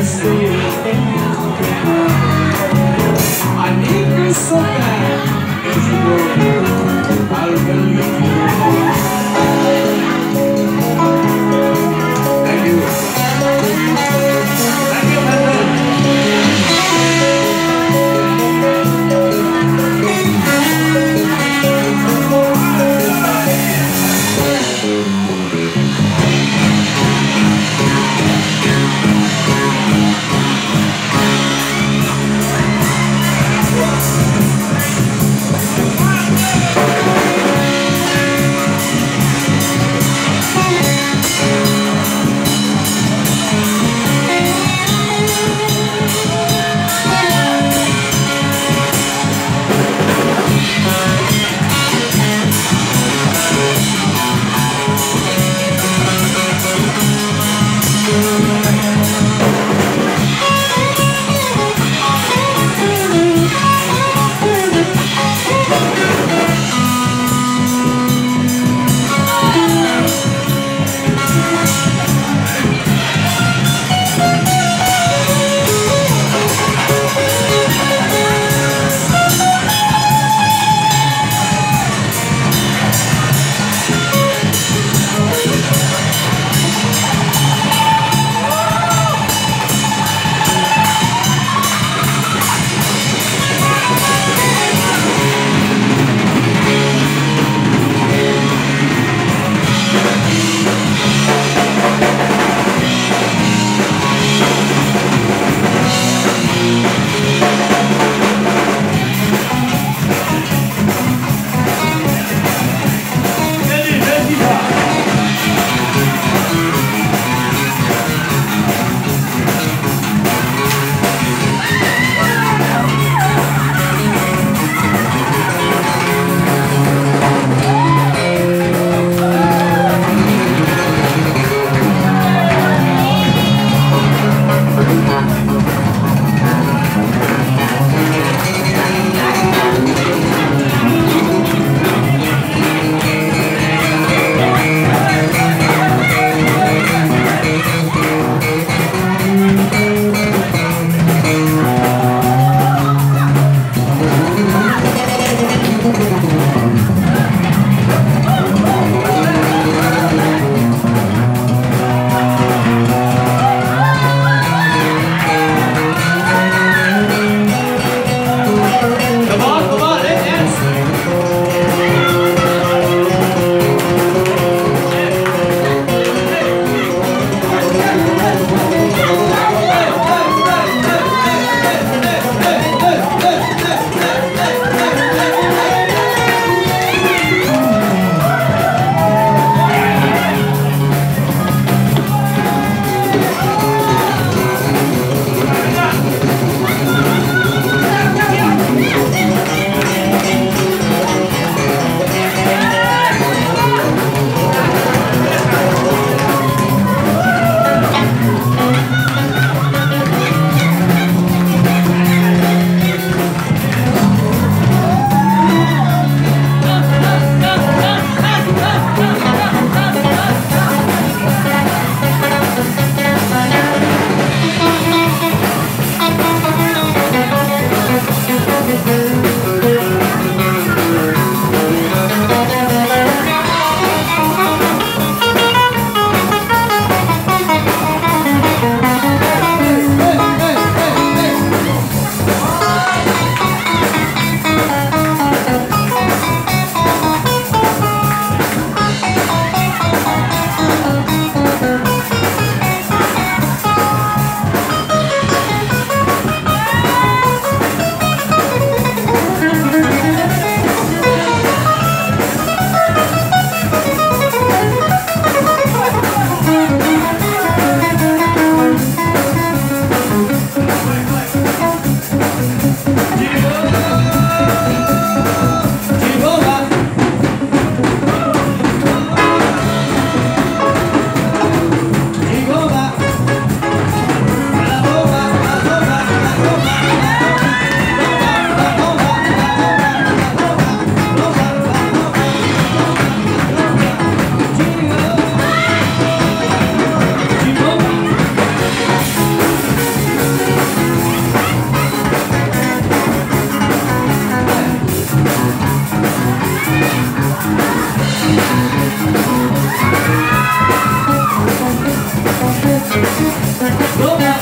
I need you so bad, Go back.